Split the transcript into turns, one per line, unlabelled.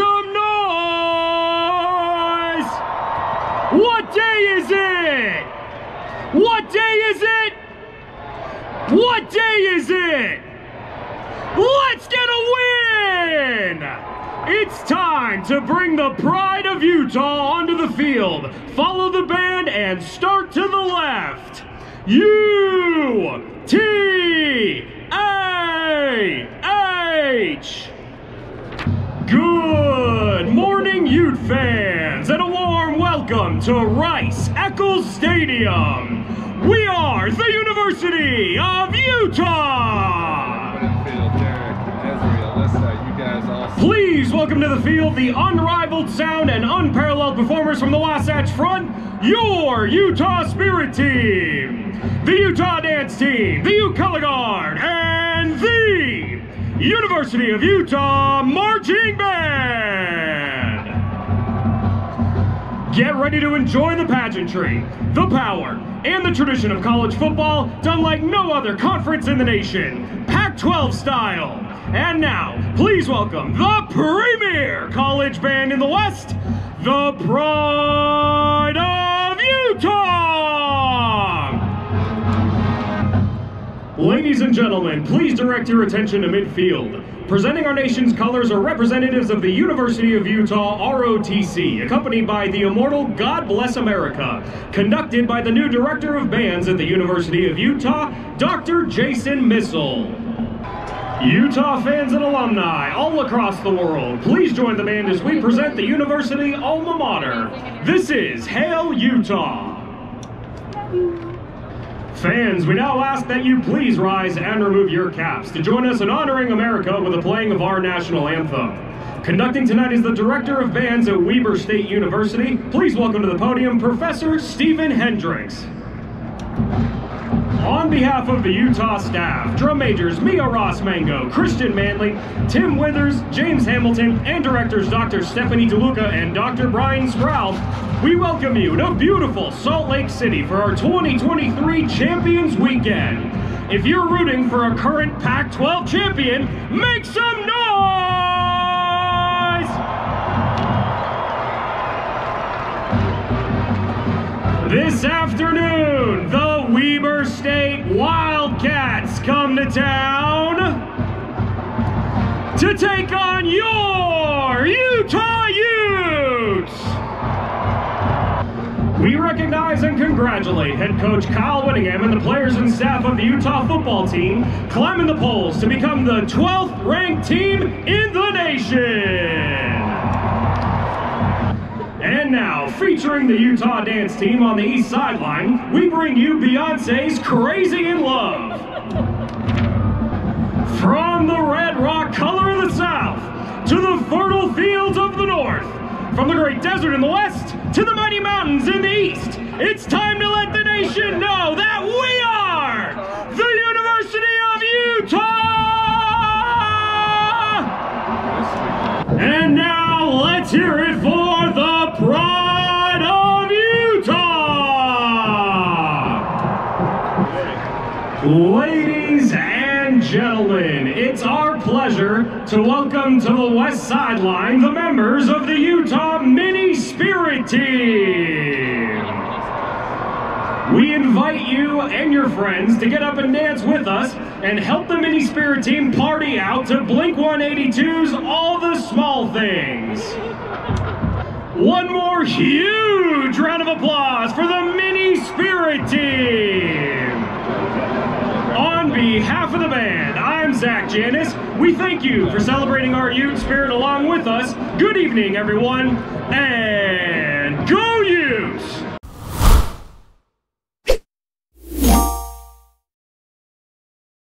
some noise! What day is it? What day is it? What day is it? Let's get a win! It's time to bring the pride of Utah onto the field. Follow the band and start to the left. U-T- to Rice Eccles Stadium. We are the University of Utah. Please welcome to the field the unrivaled sound and unparalleled performers from the Wasatch Front, your Utah Spirit Team, the Utah Dance Team, the U Color Guard, and the University of Utah Marching Band. Ready to enjoy the pageantry, the power, and the tradition of college football done like no other conference in the nation, Pac 12 style. And now, please welcome the premier college band in the West, the Pride gentlemen, please direct your attention to midfield. Presenting our nation's colors are representatives of the University of Utah ROTC, accompanied by the immortal God Bless America, conducted by the new director of bands at the University of Utah, Dr. Jason Missal. Utah fans and alumni all across the world, please join the band as we present the University alma mater. This is Hail Utah! Fans, we now ask that you please rise and remove your caps to join us in honoring America with the playing of our national anthem. Conducting tonight is the Director of Bands at Weber State University. Please welcome to the podium Professor Stephen Hendricks. On behalf of the Utah staff, drum majors Mia Ross Mango, Christian Manley, Tim Withers, James Hamilton, and directors Dr. Stephanie DeLuca and Dr. Brian Sproul, we welcome you to beautiful Salt Lake City for our 2023 Champions Weekend. If you're rooting for a current Pac 12 champion, make some noise! This afternoon, the Weber State Wildcats come to town to take on your Utah Utes. Recognize and congratulate head coach Kyle Whittingham and the players and staff of the Utah football team climbing the polls to become the 12th ranked team in the nation. And now, featuring the Utah dance team on the east sideline, we bring you Beyonce's Crazy in Love. From the red rock color of the south to the fertile fields of the north, from the great desert in the west to the mighty mountains in the east, it's time to let the nation know that we are the University of Utah! And now let's hear it for the Pride of Utah! Ladies and gentlemen, it's our pleasure to welcome to the west sideline the members of the Utah Mini Spirit Team. We invite you and your friends to get up and dance with us and help the Mini Spirit Team party out to Blink 182's All the Small Things. One more huge round of applause On behalf of the band, I'm Zach Janis. We thank you for celebrating our youth spirit along with us. Good evening, everyone, and!